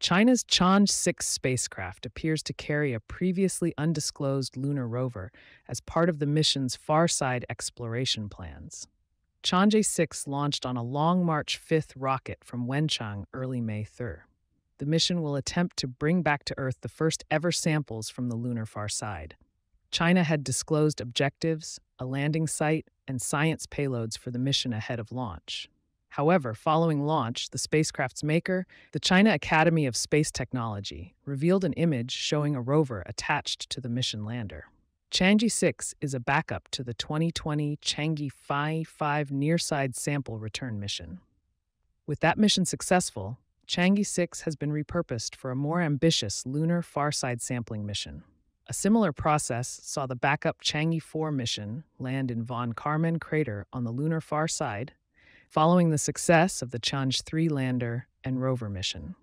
China's Chang'e 6 spacecraft appears to carry a previously undisclosed lunar rover as part of the mission's far-side exploration plans. Chang'e 6 launched on a Long March 5 rocket from Wenchang early May 3. The mission will attempt to bring back to Earth the first ever samples from the lunar far side. China had disclosed objectives, a landing site, and science payloads for the mission ahead of launch. However, following launch, the spacecraft's maker, the China Academy of Space Technology, revealed an image showing a rover attached to the mission lander. Chang'e 6 is a backup to the 2020 Chang'e Phi 5 nearside sample return mission. With that mission successful, Chang'e 6 has been repurposed for a more ambitious lunar far-side sampling mission. A similar process saw the backup Chang'e 4 mission land in Von Karman crater on the lunar far side following the success of the Chang'e 3 lander and rover mission.